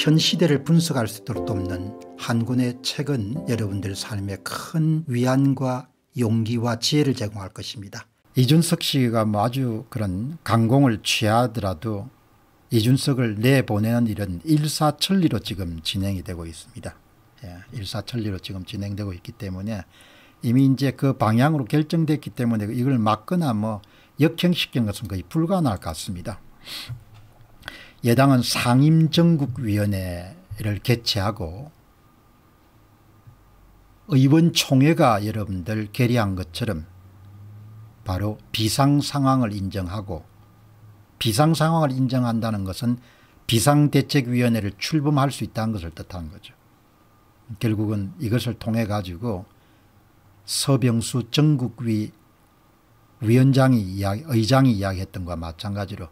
현 시대를 분석할 수 있도록 돕는 한 권의 책은 여러분들 삶에 큰 위안과 용기와 지혜를 제공할 것입니다. 이준석 씨가 뭐 아주 그런 강공을 취하더라도 이준석을 내보내는 일은 일사천리로 지금 진행이 되고 있습니다. 예, 일사천리로 지금 진행되고 있기 때문에 이미 이제 그 방향으로 결정됐기 때문에 이걸 막거나 뭐 역행시킨 것은 거의 불가능할 것 같습니다. 여당은 상임정국위원회를 개최하고 의원총회가 여러분들 결의한 것처럼 바로 비상상황을 인정하고 비상상황을 인정한다는 것은 비상대책위원회를 출범할 수 있다는 것을 뜻하는 거죠. 결국은 이것을 통해 가지고 서병수 전국위 위원장이 이야기, 의장이 이야기했던 것과 마찬가지로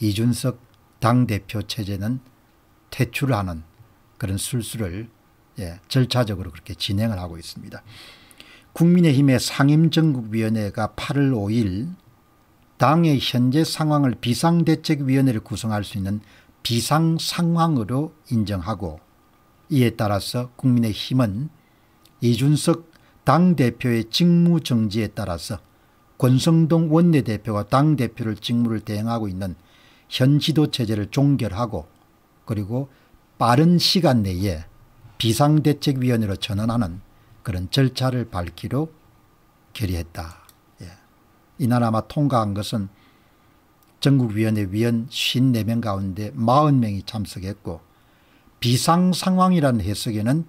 이준석 당대표 체제는 퇴출하는 그런 술수를 예, 절차적으로 그렇게 진행을 하고 있습니다. 국민의힘의 상임정국위원회가 8월 5일 당의 현재 상황을 비상대책위원회를 구성할 수 있는 비상상황으로 인정하고 이에 따라서 국민의힘은 이준석 당대표의 직무정지에 따라서 권성동 원내대표가 당대표를 직무를 대행하고 있는 현 지도 체제를 종결하고 그리고 빠른 시간 내에 비상대책위원회로 전환하는 그런 절차를 밟기로 결의했다. 예. 이날 아마 통과한 것은 전국위원회 위원 54명 가운데 40명이 참석했고 비상상황이라는 해석에는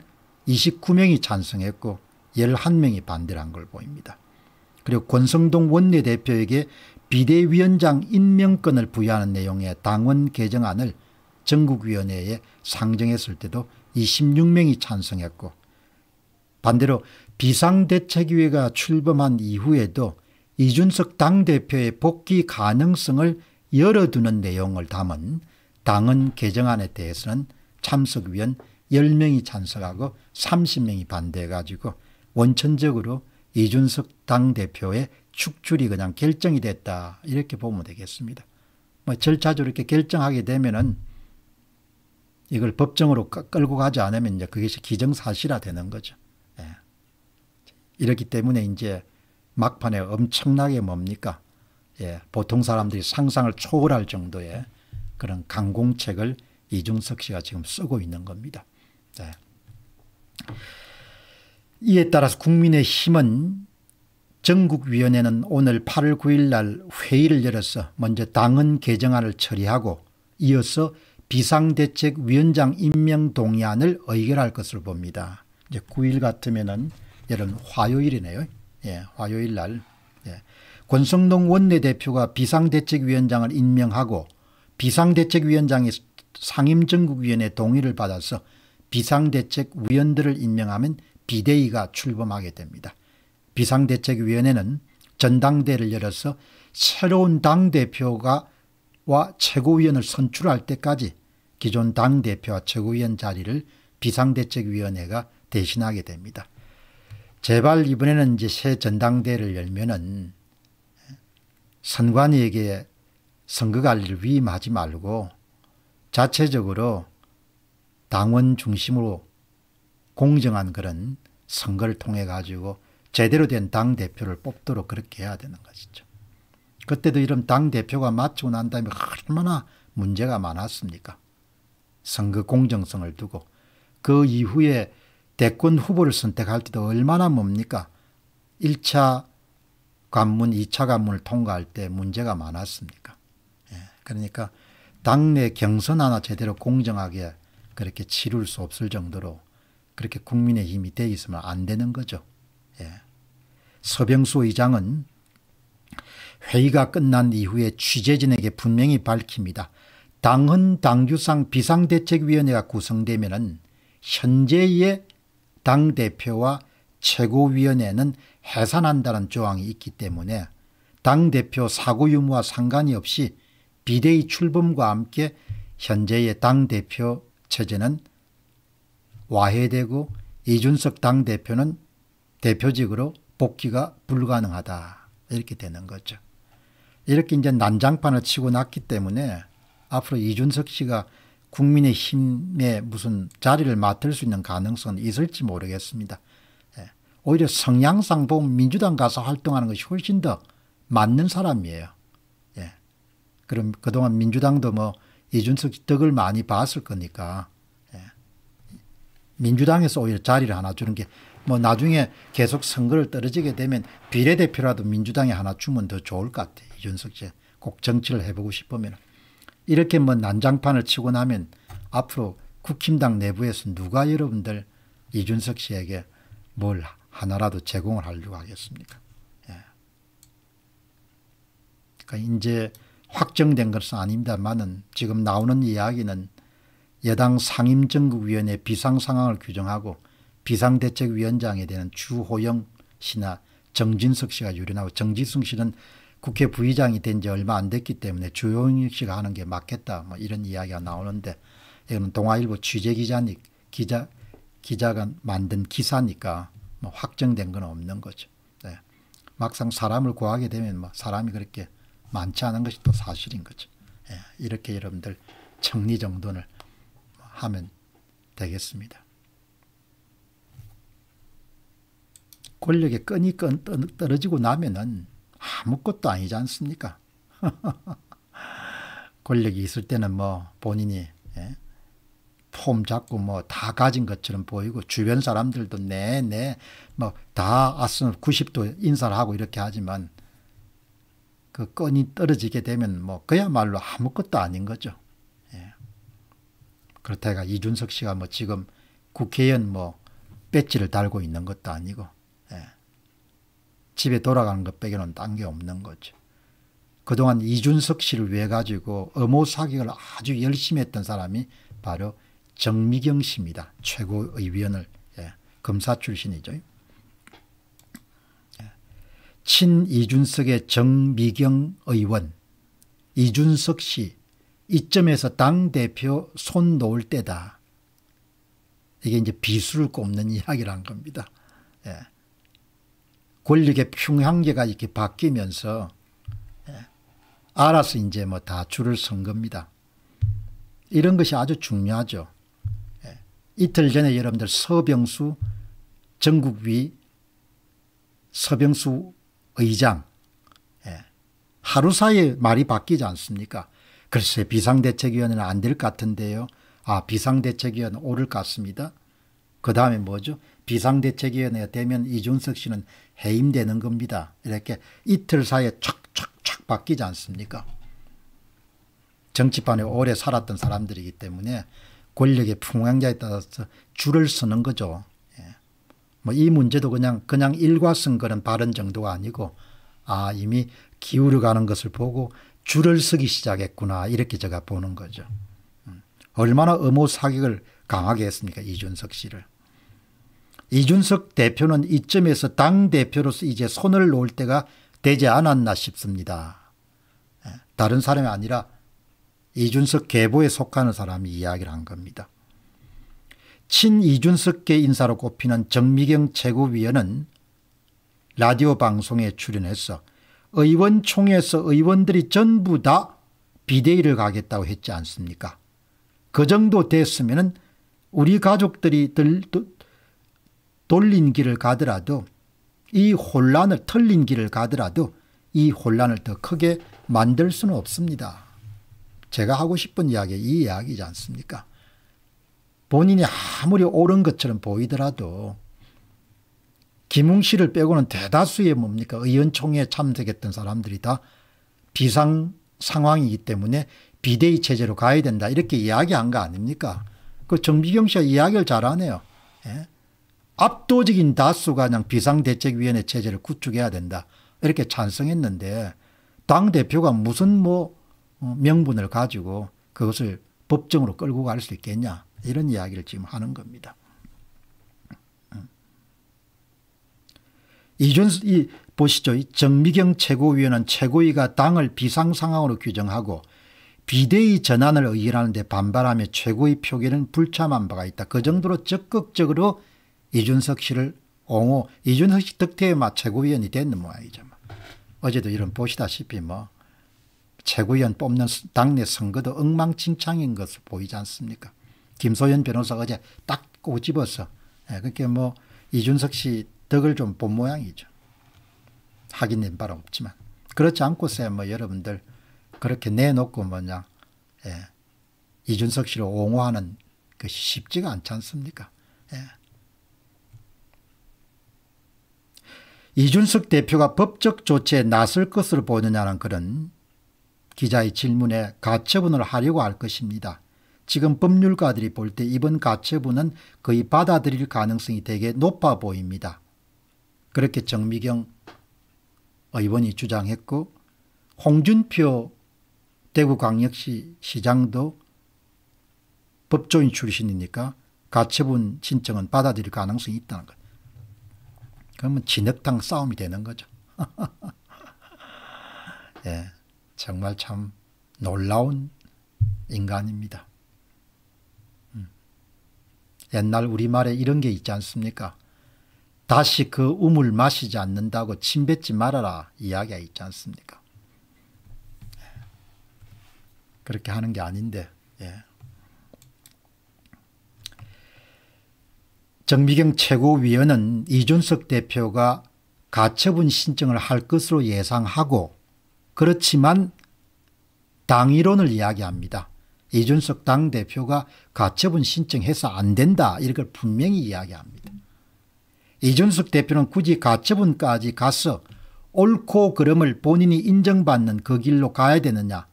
29명이 찬성했고 11명이 반대를 한 걸 보입니다. 그리고 권성동 원내대표에게 비대위원장 임명권을 부여하는 내용의 당원 개정안을 전국위원회에 상정했을 때도 26명이 찬성했고 반대로 비상대책위회가 출범한 이후에도 이준석 당대표의 복귀 가능성을 열어두는 내용을 담은 당헌 개정안에 대해서는 참석위원 10명이 찬성하고 30명이 반대해 가지고 원천적으로 이준석 당대표의 축출이 그냥 결정이 됐다 이렇게 보면 되겠습니다. 뭐 절차적으로 이렇게 결정하게 되면은 이걸 법정으로 끌고 가지 않으면 이제 그것이 기정사실화 되는 거죠. 예. 이렇기 때문에 이제 막판에 엄청나게 뭡니까? 예. 보통 사람들이 상상을 초월할 정도의 그런 강공책을 이중석 씨가 지금 쓰고 있는 겁니다. 예. 이에 따라서 국민의 힘은 전국위원회는 오늘 8월 9일 날 회의를 열어서 먼저 당헌 개정안을 처리하고 이어서 비상대책위원장 임명 동의안을 의결할 것을 봅니다. 이제 9일 같으면은 여러분 화요일이네요. 예, 화요일 날 예. 권성동 원내대표가 비상대책위원장을 임명하고 비상대책위원장이 상임정국위원회 동의를 받아서 비상대책위원들을 임명하면 비대위가 출범하게 됩니다. 비상대책위원회는 전당대를 열어서 새로운 당대표가 와 최고위원을 선출할 때까지 기존 당대표와 최고위원 자리를 비상대책위원회가 대신하게 됩니다. 제발 이번에는 이제 새 전당대를 열면은 선관위에게 선거 관리를 위임하지 말고 자체적으로 당원 중심으로 공정한 그런 선거를 통해 가지고 제대로 된 당 대표를 뽑도록 그렇게 해야 되는 것이죠. 그때도 이런 당 대표가 마치고 난 다음에 얼마나 문제가 많았습니까? 선거 공정성을 두고 그 이후에 대권 후보를 선택할 때도 얼마나 뭡니까? 1차 관문, 2차 관문을 통과할 때 문제가 많았습니까? 예, 그러니까 당내 경선 하나 제대로 공정하게 그렇게 치룰 수 없을 정도로 그렇게 국민의 힘이 돼 있으면 안 되는 거죠. 예. 서병수 의장은 회의가 끝난 이후에 취재진에게 분명히 밝힙니다. 당헌 당규상 비상대책위원회가 구성되면 현재의 당대표와 최고위원회는 해산한다는 조항이 있기 때문에 당대표 사고 유무와 상관이 없이 비대위 출범과 함께 현재의 당대표 체제는 와해되고 이준석 당대표는 대표직으로 복귀가 불가능하다 이렇게 되는 거죠. 이렇게 이제 난장판을 치고 났기 때문에 앞으로 이준석 씨가 국민의힘에 무슨 자리를 맡을 수 있는 가능성은 있을지 모르겠습니다. 예. 오히려 성향상 보면 민주당 가서 활동하는 것이 훨씬 더 맞는 사람이에요. 예. 그럼 그동안 민주당도 뭐 이준석 덕을 많이 봤을 거니까 예. 민주당에서 오히려 자리를 하나 주는 게 뭐 나중에 계속 선거를 떨어지게 되면 비례대표라도 민주당에 하나 주면 더 좋을 것 같아요. 이준석 씨. 꼭 정치를 해보고 싶으면. 이렇게 뭐 난장판을 치고 나면 앞으로 국힘당 내부에서 누가 여러분들 이준석 씨에게 뭘 하나라도 제공을 하려고 하겠습니까? 예. 그러니까 이제 확정된 것은 아닙니다만은 지금 나오는 이야기는 여당 상임정국위원회 비상 상황을 규정하고 비상대책위원장에 대한 주호영 씨나 정진석 씨가 유린하고 정지승 씨는 국회 부의장이 된 지 얼마 안 됐기 때문에 주호영 씨가 하는 게 맞겠다 뭐 이런 이야기가 나오는데 이거는 동아일보 취재기자니 기자 기자가 만든 기사니까 뭐 확정된 건 없는 거죠. 네. 막상 사람을 구하게 되면 뭐 사람이 그렇게 많지 않은 것이 또 사실인 거죠. 예, 이렇게 여러분들 정리정돈을 하면 되겠습니다. 권력의 끈이 끈 떨어지고 나면은 아무것도 아니지 않습니까? 권력이 있을 때는 뭐 본인이 예? 폼 잡고 뭐 다 가진 것처럼 보이고 주변 사람들도 네네 뭐다 아스 90도 인사를 하고 이렇게 하지만 그 건이 떨어지게 되면 뭐 그야말로 아무것도 아닌 거죠. 예. 그렇다가 이준석 씨가 뭐 지금 국회의원 뭐 배지를 달고 있는 것도 아니고 예. 집에 돌아가는 것 빼고는 딴 게 없는 거죠. 그동안 이준석 씨를 위해 가지고 어모 사격을 아주 열심히 했던 사람이 바로 정미경 씨입니다. 최고의위원을 예. 검사 출신이죠. 친 이준석의 정미경 의원 이준석 씨 이점에서 당대표 손 놓을 때다. 이게 이제 비수를 꼽는 이야기란 겁니다. 예. 권력의 평향계가 이렇게 바뀌면서 예. 알아서 이제 뭐 다 줄을 선 겁니다. 이런 것이 아주 중요하죠. 예. 이틀 전에 여러분들 서병수 전국위 서병수 의장 예. 하루 사이에 말이 바뀌지 않습니까 글쎄 비상대책위원회는 안 될 것 같은데요 아 비상대책위원회 오를 것 같습니다 그 다음에 뭐죠 비상대책위원회가 되면 이준석 씨는 해임되는 겁니다 이렇게 이틀 사이에 촥촥촥 바뀌지 않습니까 정치판에 오래 살았던 사람들이기 때문에 권력의 풍향자에 따라서 줄을 서는 거죠 뭐이 문제도 그냥 그냥 일과성거는 발언 정도가 아니고 아 이미 기울어가는 것을 보고 줄을 서기 시작했구나 이렇게 제가 보는 거죠. 음. 얼마나 음호 사격을 강하게 했습니까 이준석 씨를. 이준석 대표는 이점에서 당대표로서 이제 손을 놓을 때가 되지 않았나 싶습니다. 예, 다른 사람이 아니라 이준석 계보에 속하는 사람이 이야기를 한 겁니다. 친 이준석계 인사로 꼽히는 정미경 최고위원은 라디오 방송에 출연해서 의원총회에서 의원들이 전부 다 비대위를 가겠다고 했지 않습니까 그 정도 됐으면 우리 가족들이 들, 돌린 길을 가더라도 이 혼란을 털린 길을 가더라도 이 혼란을 더 크게 만들 수는 없습니다. 제가 하고 싶은 이야기 이 이야기지 않습니까? 본인이 아무리 옳은 것처럼 보이더라도 김웅 씨를 빼고는 대다수의 뭡니까? 의원총회에 참석했던 사람들이 다 비상 상황이기 때문에 비대위 체제로 가야 된다. 이렇게 이야기한 거 아닙니까? 그 정비경 씨가 이야기를 잘하네요. 예? 압도적인 다수가 그냥 비상대책위원회 체제를 구축해야 된다 이렇게 찬성했는데 당대표가 무슨 뭐 어, 명분을 가지고 그것을 법정으로 끌고 갈 수 있겠냐 이런 이야기를 지금 하는 겁니다. 이준수 이 보시죠. 정미경 최고위원은 최고위가 당을 비상상황으로 규정하고 비대위 전환을 의결하는데 반발하며 최고위 표결은 불참한 바가 있다. 그 정도로 적극적으로 이준석 씨를 옹호 이준석 씨 덕태에 막 최고위원이 됐는 모양이죠. 어제도 이런 보시다시피 뭐 최고위원 뽑는 당내 선거도 엉망진창인 것을 보이지 않습니까 김소연 변호사 어제 딱 꼬집어서 예, 그렇게 뭐 이준석 씨 덕을 좀 본 모양이죠. 확인된 바는 없지만 그렇지 않고서 뭐 여러분들 그렇게 내놓고 뭐냐 예, 이준석 씨를 옹호하는 것이 쉽지가 않지 않습니까 예. 이준석 대표가 법적 조치에 나설 것으로 보느냐는 그런 기자의 질문에 가처분을 하려고 할 것입니다. 지금 법률가들이 볼 때 이번 가처분은 거의 받아들일 가능성이 되게 높아 보입니다. 그렇게 정미경 의원이 주장했고 홍준표 대구광역시 시장도 법조인 출신이니까 가처분 신청은 받아들일 가능성이 있다는 것. 그러면 진흙탕 싸움이 되는 거죠. 예, 정말 참 놀라운 인간입니다. 음. 옛날 우리말에 이런 게 있지 않습니까? 다시 그 우물 마시지 않는다고 침 뱉지 말아라 이야기가 있지 않습니까? 예. 그렇게 하는 게 아닌데 예. 정미경 최고위원은 이준석 대표가 가처분 신청을 할 것으로 예상하고 그렇지만 당이론을 이야기합니다. 이준석 당대표가 가처분 신청해서 안 된다 이걸 분명히 이야기합니다. 이준석 대표는 굳이 가처분까지 가서 옳고 그름을 본인이 인정받는 그 길로 가야 되느냐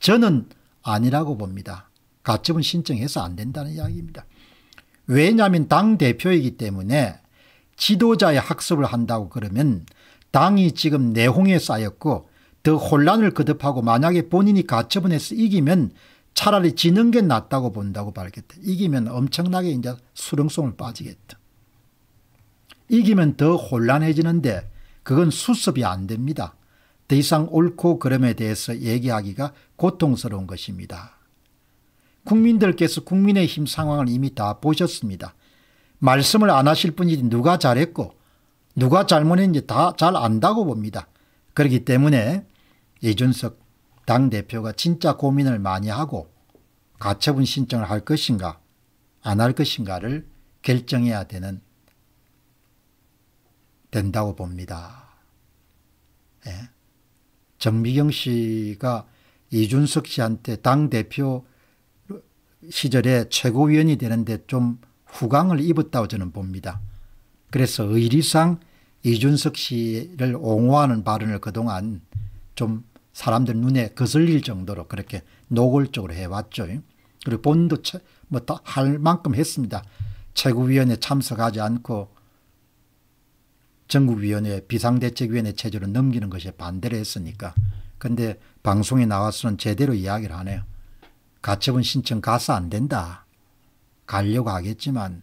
저는 아니라고 봅니다. 가처분 신청해서 안 된다는 이야기입니다. 왜냐하면 당 대표이기 때문에 지도자의 학습을 한다고 그러면 당이 지금 내홍에 쌓였고 더 혼란을 거듭하고 만약에 본인이 가처분해서 이기면 차라리 지는 게 낫다고 본다고 밝혔다. 이기면 엄청나게 이제 수렁송을 빠지겠다. 이기면 더 혼란해지는데 그건 수습이 안 됩니다. 더 이상 옳고 그름에 대해서 얘기하기가 고통스러운 것입니다. 국민들께서 국민의힘 상황을 이미 다 보셨습니다. 말씀을 안 하실 분이 누가 잘했고 누가 잘못했는지 다 잘 안다고 봅니다. 그렇기 때문에 이준석 당대표가 진짜 고민을 많이 하고 가처분 신청을 할 것인가 안 할 것인가를 결정해야 되는 된다고 봅니다. 예. 정미경 씨가 이준석 씨한테 당대표 시절에 최고위원이 되는데 좀 후광을 입었다고 저는 봅니다. 그래서 의리상 이준석 씨를 옹호하는 발언을 그동안 좀 사람들 눈에 거슬릴 정도로 그렇게 노골적으로 해왔죠. 그리고 본인도 뭐할 만큼 했습니다. 최고위원회 참석하지 않고 전국위원회 비상대책위원회 체제로 넘기는 것에 반대를 했으니까 근데 방송에 나와서는 제대로 이야기를 하네요. 가처분 신청 가서 안 된다. 가려고 하겠지만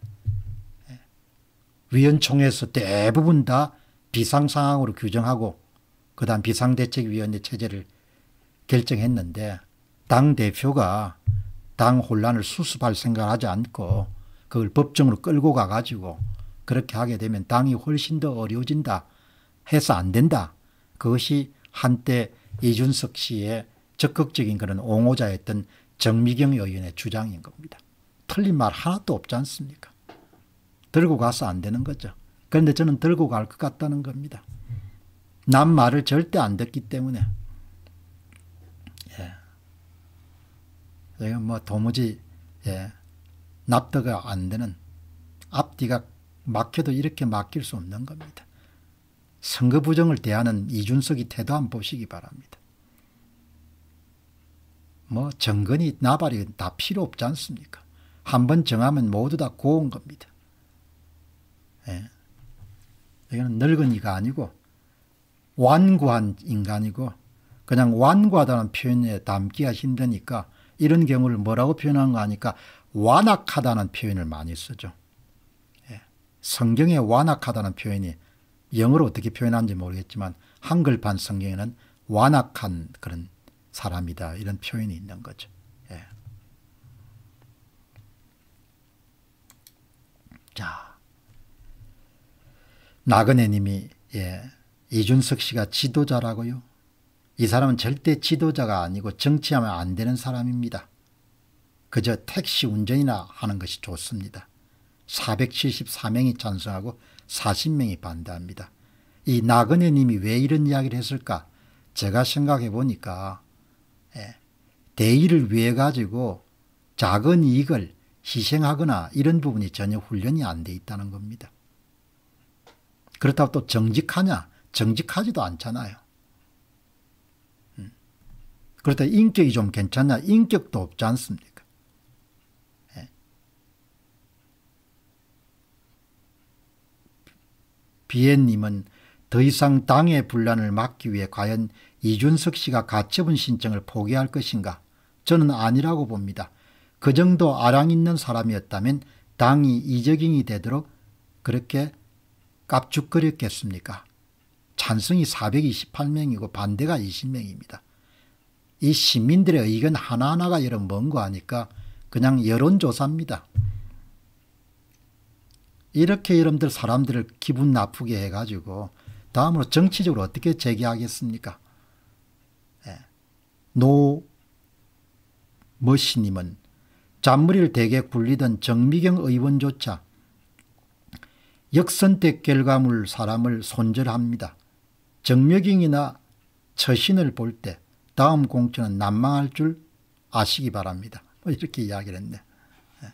위원총회에서 대부분 다 비상상황으로 규정하고 그 다음 비상대책위원회 체제를 결정했는데 당대표가 당 혼란을 수습할 생각을 하지 않고 그걸 법정으로 끌고 가가지고 그렇게 하게 되면 당이 훨씬 더 어려워진다 해서 안 된다. 그것이 한때 이준석 씨의 적극적인 그런 옹호자였던 정미경 의원의 주장인 겁니다. 틀린 말 하나도 없지 않습니까? 들고 가서 안 되는 거죠. 그런데 저는 들고 갈 것 같다는 겁니다. 남 말을 절대 안 듣기 때문에. 예. 이건 뭐 도무지, 예. 납득이 안 되는 앞뒤가 막혀도 이렇게 맡길 수 없는 겁니다. 선거 부정을 대하는 이준석이 태도 한번 보시기 바랍니다. 뭐 정근이 나발이 다 필요 없지 않습니까? 한 번 정하면 모두 다 고운 겁니다. 예. 이거는 늙은이가 아니고 완고한 인간이고 그냥 완고하다는 표현에 담기가 힘드니까 이런 경우를 뭐라고 표현한 거 하니까 완악하다는 표현을 많이 쓰죠. 예. 성경에 완악하다는 표현이 영어로 어떻게 표현하는지 모르겠지만 한글판 성경에는 완악한 그런 사람이다 이런 표현이 있는 거죠. 예. 자 나그네 님이 예, 이준석 씨가 지도자라고요. 이 사람은 절대 지도자가 아니고 정치하면 안 되는 사람입니다. 그저 택시 운전이나 하는 것이 좋습니다. 474명이 찬성하고 40명이 반대합니다. 이 나그네 님이 왜 이런 이야기를 했을까? 제가 생각해 보니까 예, 대의를 위해 가지고 작은 이익을 희생하거나 이런 부분이 전혀 훈련이 안 돼 있다는 겁니다. 그렇다고 또 정직하냐? 정직하지도 않잖아요. 음. 그렇다 인격이 좀 괜찮냐? 인격도 없지 않습니까? 예. 비엔님은 더 이상 당의 분란을 막기 위해 과연 이준석 씨가 가처분 신청을 포기할 것인가? 저는 아니라고 봅니다. 그 정도 아랑 있는 사람이었다면 당이 이적잉이 되도록 그렇게 깝죽거렸겠습니까? 찬성이 428명이고 반대가 20명입니다. 이 시민들의 의견 하나하나가 여러분 뭔거 아니까 그냥 여론조사입니다. 이렇게 여러분들 사람들을 기분 나쁘게 해가지고 다음으로 정치적으로 어떻게 제기하겠습니까? 예. 노 머시님은 잔머리를 대게 굴리던 정미경 의원조차 역선택 결과물 사람을 손절합니다. 정묘경이나 처신을 볼 때 다음 공천은 난망할 줄 아시기 바랍니다. 뭐 이렇게 이야기를 했네. 예.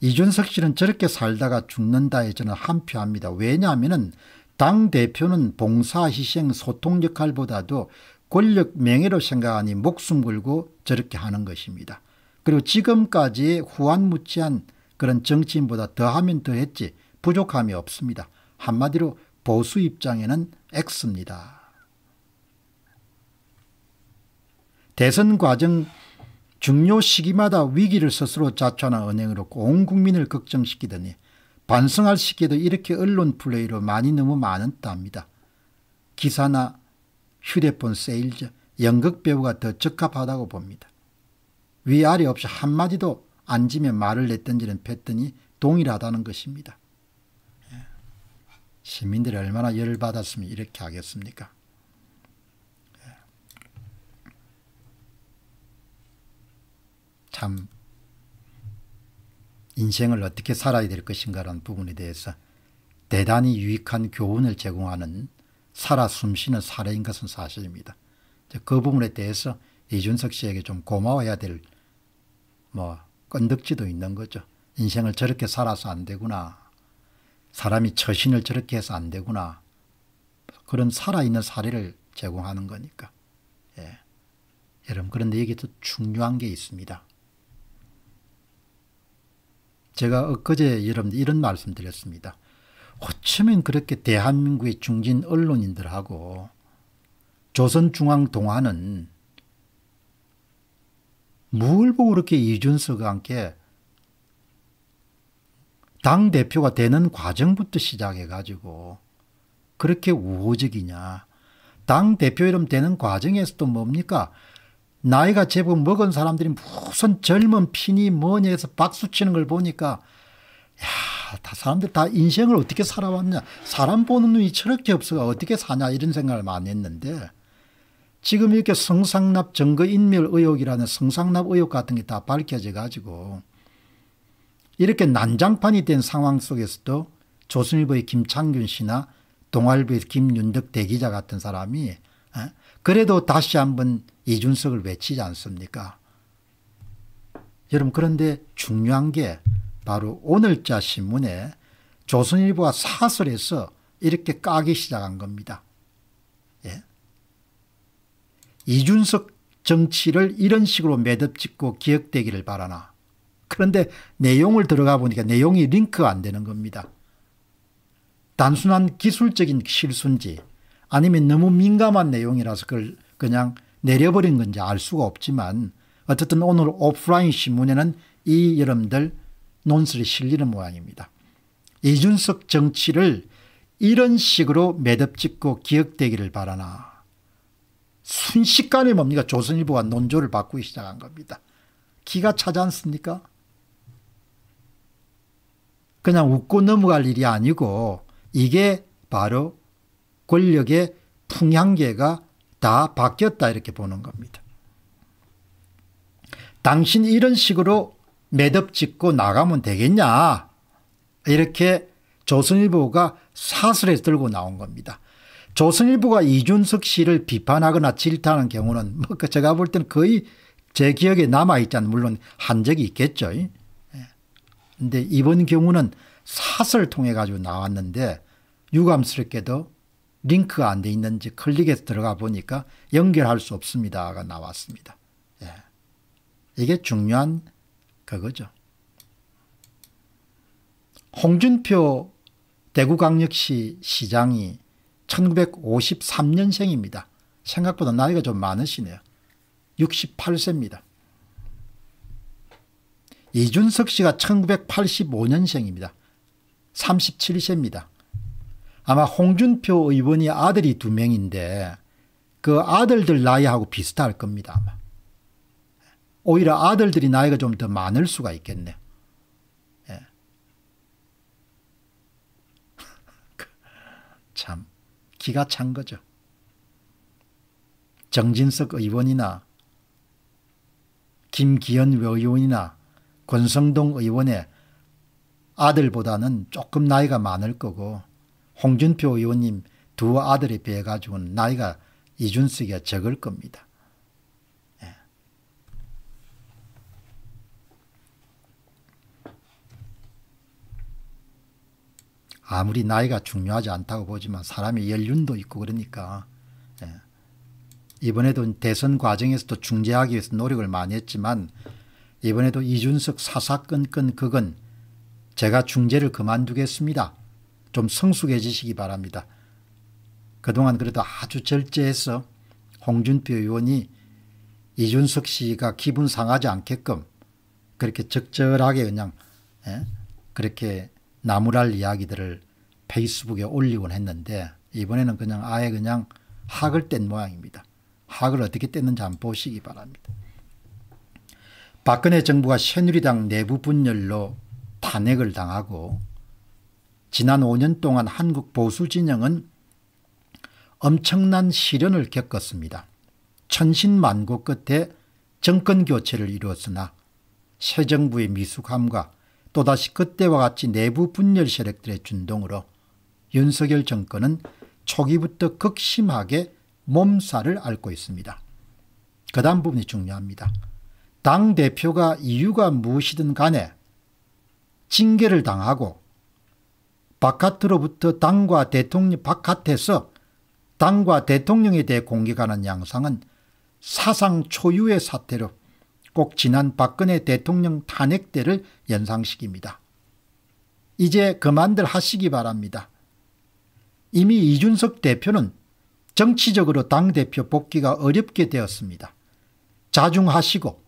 이준석 씨는 저렇게 살다가 죽는다에 저는 한표합니다. 왜냐하면 당 대표는 봉사, 희생, 소통 역할보다도 권력 명예로 생각하니 목숨 걸고 저렇게 하는 것입니다. 그리고 지금까지 후안무치한 그런 정치인보다 더하면 더했지 부족함이 없습니다. 한마디로 보수 입장에는 X입니다. 대선 과정 중요 시기마다 위기를 스스로 자초하는 언행으로 온 국민을 걱정시키더니 반성할 시기에도 이렇게 언론 플레이로 많이 너무 많았답니다. 기사나 휴대폰 세일즈, 연극 배우가 더 적합하다고 봅니다. 위아래 없이 한마디도 앉으면 말을 냈던지는 팼더니 동일하다는 것입니다. 예. 시민들이 얼마나 열받았으면 이렇게 하겠습니까? 예. 참 인생을 어떻게 살아야 될 것인가라는 부분에 대해서 대단히 유익한 교훈을 제공하는 살아 숨쉬는 사례인 것은 사실입니다. 그 부분에 대해서 이준석 씨에게 좀 고마워해야 될뭐 건덕지도 있는 거죠. 인생을 저렇게 살아서 안 되구나. 사람이 처신을 저렇게 해서 안 되구나. 그런 살아있는 사례를 제공하는 거니까. 예. 여러분 그런데 여기도 중요한 게 있습니다. 제가 엊그제 여러분들 이런 말씀 드렸습니다. 어쩌면 그렇게 대한민국의 중진 언론인들하고 조선중앙동화는 뭘 보고 그렇게 이준석과 함께 당대표가 되는 과정부터 시작해가지고 그렇게 우호적이냐. 당대표 이름 되는 과정에서도 뭡니까? 나이가 제법 먹은 사람들이 무슨 젊은 피니 뭐니 해서 박수치는 걸 보니까 야, 다 사람들 다 인생을 어떻게 살아왔냐. 사람 보는 눈이 저렇게 없어가 어떻게 사냐 이런 생각을 많이 했는데 지금 이렇게 성상납 증거인멸 의혹이라는 성상납 의혹 같은 게 다 밝혀져 가지고 이렇게 난장판이 된 상황 속에서도 조선일보의 김창균 씨나 동아일보의 김윤덕 대기자 같은 사람이 어? 그래도 다시 한번 이준석을 외치지 않습니까? 여러분 그런데 중요한 게 바로 오늘자 신문에 조선일보가 사설에서 이렇게 까기 시작한 겁니다. 예? 이준석 정치를 이런 식으로 매듭짓고 기억되기를 바라나. 그런데 내용을 들어가 보니까 내용이 링크가 안 되는 겁니다. 단순한 기술적인 실수인지 아니면 너무 민감한 내용이라서 그걸 그냥 내려버린 건지 알 수가 없지만 어쨌든 오늘 오프라인 신문에는 이 여러분들 논설이 실리는 모양입니다. 이준석 정치를 이런 식으로 매듭짓고 기억되기를 바라나. 순식간에 뭡니까 조선일보가 논조를 바꾸기 시작한 겁니다. 기가 차지 않습니까? 그냥 웃고 넘어갈 일이 아니고 이게 바로 권력의 풍향계가 다 바뀌었다 이렇게 보는 겁니다. 당신 이런 식으로 매듭 짓고 나가면 되겠냐 이렇게 조선일보가 사설에 들고 나온 겁니다. 조선일보가 이준석 씨를 비판하거나 질타하는 경우는 뭐그 제가 볼 때는 거의 제 기억에 남아있잖아요. 물론 한 적이 있겠죠. 예. 이번 경우는 사설을 통해 가지고 나왔는데 유감스럽게도 링크가 안 돼 있는지 클릭해서 들어가 보니까 연결할 수 없습니다가 나왔습니다. 예. 이게 중요한 그거죠. 홍준표 대구광역시 시장이 1953년생입니다. 생각보다 나이가 좀 많으시네요. 68세입니다. 이준석 씨가 1985년생입니다. 37세입니다. 아마 홍준표 의원이 아들이 두 명인데 그 아들들 나이하고 비슷할 겁니다. 아마. 오히려 아들들이 나이가 좀 더 많을 수가 있겠네요. 예. 참 기가 찬 거죠. 정진석 의원이나 김기현 의원이나 권성동 의원의 아들보다는 조금 나이가 많을 거고 홍준표 의원님 두 아들에 비해 가지고는 나이가 이준석이가 적을 겁니다. 예. 아무리 나이가 중요하지 않다고 보지만 사람이 연륜도 있고 그러니까 예. 이번에도 대선 과정에서도 중재하기 위해서 노력을 많이 했지만 이번에도 이준석 사사건건 그건 제가 중재를 그만두겠습니다. 좀 성숙해지시기 바랍니다. 그동안 그래도 아주 절제해서 홍준표 의원이 이준석 씨가 기분 상하지 않게끔 그렇게 적절하게 그냥 예? 그렇게 나무랄 이야기들을 페이스북에 올리곤 했는데 이번에는 그냥 아예 그냥 학을 뗀 모양입니다. 학을 어떻게 뗐는지 한번 보시기 바랍니다. 박근혜 정부가 새누리당 내부 분열로 탄핵을 당하고 지난 5년 동안 한국 보수 진영은 엄청난 시련을 겪었습니다. 천신만고 끝에 정권 교체를 이루었으나 새 정부의 미숙함과 또다시 그때와 같이 내부 분열 세력들의 준동으로 윤석열 정권은 초기부터 극심하게 몸살을 앓고 있습니다. 그 다음 부분이 중요합니다. 당대표가 이유가 무엇이든 간에 징계를 당하고 바깥으로부터 당과 대통령 바깥에서 당과 대통령에 대해 공격하는 양상은 사상 초유의 사태로 꼭 지난 박근혜 대통령 탄핵 때를 연상시킵니다. 이제 그만들 하시기 바랍니다. 이미 이준석 대표는 정치적으로 당대표 복귀가 어렵게 되었습니다. 자중하시고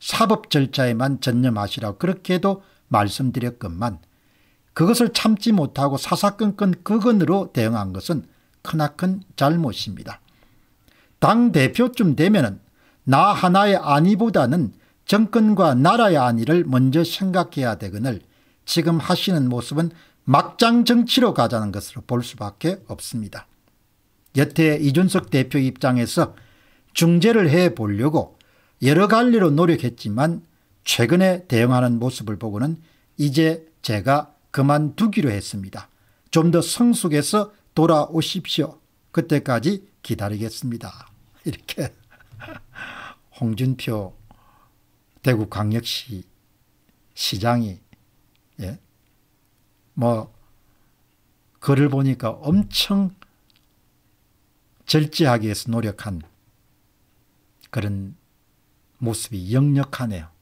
사법 절차에만 전념하시라고 그렇게도 말씀드렸건만 그것을 참지 못하고 사사건건 그건으로 대응한 것은 크나큰 잘못입니다. 당대표쯤 되면 나 하나의 안위보다는 정권과 나라의 안위를 먼저 생각해야 되거늘 지금 하시는 모습은 막장 정치로 가자는 것으로 볼 수밖에 없습니다. 여태 이준석 대표 입장에서 중재를 해 보려고 여러 갈래로 노력했지만 최근에 대응하는 모습을 보고는 이제 제가 그만두기로 했습니다. 좀 더 성숙해서 돌아오십시오. 그때까지 기다리겠습니다. 이렇게 홍준표 대구광역시 시장이 예? 뭐 글을 보니까 엄청 절제하기 위해서 노력한 그런 모습이 역력하네요.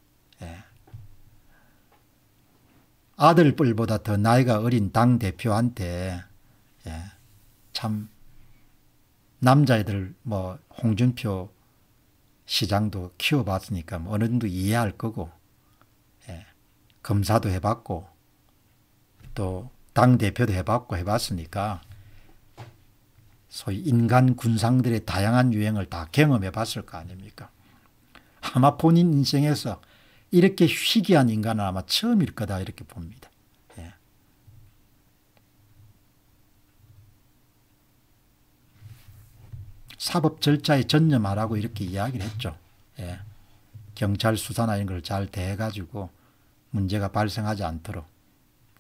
아들뻘보다 더 나이가 어린 당 대표한테 예, 참 남자애들 뭐 홍준표 시장도 키워봤으니까 뭐 어느 정도 이해할 거고 예, 검사도 해봤고 또 당 대표도 해봤고 해봤으니까 소위 인간 군상들의 다양한 유행을 다 경험해 봤을 거 아닙니까? 아마 본인 인생에서 이렇게 희귀한 인간은 아마 처음일 거다 이렇게 봅니다. 예. 사법 절차에 전념하라고 이렇게 이야기를 했죠. 예. 경찰 수사나 이런 걸 잘 대해가지고 문제가 발생하지 않도록.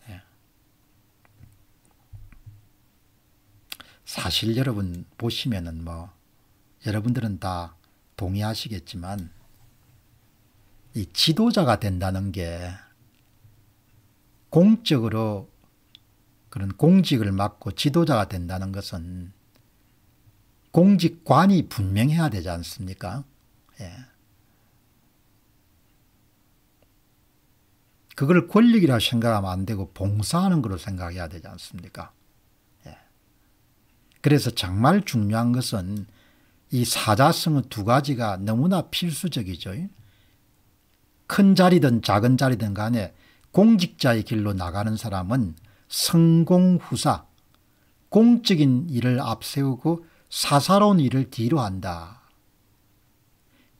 예. 사실 여러분 보시면은 뭐 여러분들은 다 동의하시겠지만 이 지도자가 된다는 게 공적으로 그런 공직을 맡고 지도자가 된다는 것은 공직관이 분명해야 되지 않습니까? 예. 그걸 권력이라 생각하면 안 되고 봉사하는 걸로 생각해야 되지 않습니까? 예. 그래서 정말 중요한 것은 이 사자성의 두 가지가 너무나 필수적이죠. 큰 자리든 작은 자리든 간에 공직자의 길로 나가는 사람은 성공후사, 공적인 일을 앞세우고 사사로운 일을 뒤로 한다.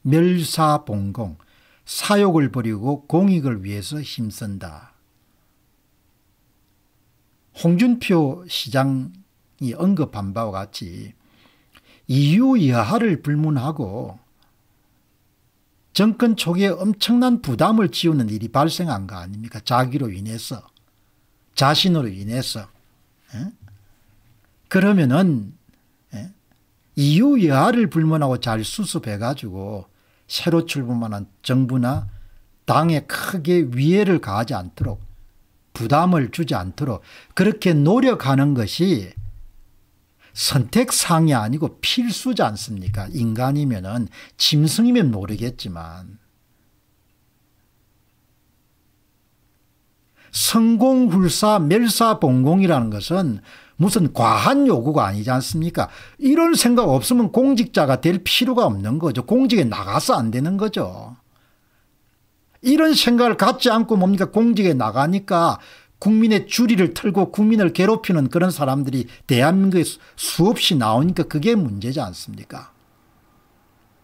멸사봉공, 사욕을 버리고 공익을 위해서 힘쓴다. 홍준표 시장이 언급한 바와 같이 이유 여하를 불문하고 정권 초기에 엄청난 부담을 지우는 일이 발생한 거 아닙니까? 자기로 인해서. 자신으로 인해서 에? 그러면은 에? 이유 여하를 불문하고 잘 수습해 가지고 새로 출범하는 정부나 당에 크게 위해를 가하지 않도록 부담을 주지 않도록 그렇게 노력하는 것이 선택상이 아니고 필수지 않습니까? 인간이면은 짐승이면 모르겠지만 성공hul사 멸사봉공이라는 것은 무슨 과한 요구가 아니지 않습니까? 이런 생각 없으면 공직자가 될 필요가 없는 거죠. 공직에 나가서 안 되는 거죠. 이런 생각을 갖지 않고 뭡니까 공직에 나가니까 국민의 주리를 털고 국민을 괴롭히는 그런 사람들이 대한민국에 수없이 나오니까 그게 문제지 않습니까?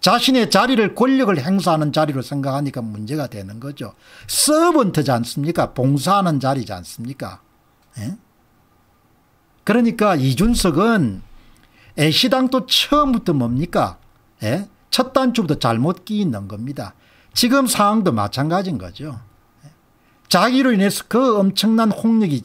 자신의 자리를 권력을 행사하는 자리로 생각하니까 문제가 되는 거죠. 서번트지 않습니까? 봉사하는 자리지 않습니까? 예? 그러니까 이준석은 애시당도 처음부터 뭡니까? 예? 첫 단추부터 잘못 끼있는 겁니다. 지금 상황도 마찬가지인 거죠. 예? 자기로 인해서 그 엄청난 홍역이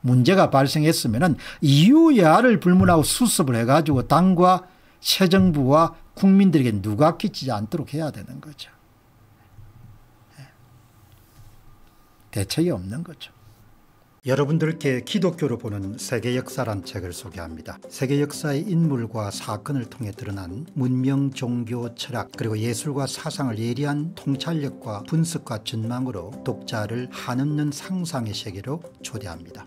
문제가 발생했으면 이유야를 불문하고 수습을 해가지고 당과 새 정부와 국민들에게 누가 끼치지 않도록 해야 되는 거죠. 예. 대책이 없는 거죠. 여러분들께 기독교로 보는 세계 역사란 책을 소개합니다. 세계 역사의 인물과 사건을 통해 드러난 문명, 종교, 철학 그리고 예술과 사상을 예리한 통찰력과 분석과 전망으로 독자를 한없는 상상의 세계로 초대합니다.